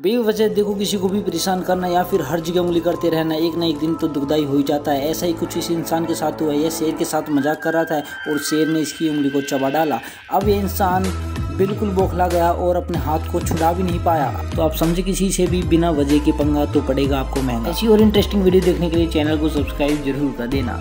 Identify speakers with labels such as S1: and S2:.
S1: बेवजह देखो किसी को भी परेशान करना या फिर हर जगह उंगली करते रहना, एक ना एक दिन तो दुखदाई हो ही जाता है। ऐसा ही कुछ इस इंसान के साथ हुआ यह शेर के साथ मज़ाक कर रहा था और शेर ने इसकी उंगली को चबा डाला। अब ये इंसान बिल्कुल बौखला गया और अपने हाथ को छुड़ा भी नहीं पाया। तो आप समझे किसी से भी बिना वजह के पंगा तो पड़ेगा आपको महँगा। ऐसी और इंटरेस्टिंग वीडियो देखने के लिए चैनल को सब्सक्राइब ज़रूर कर देना।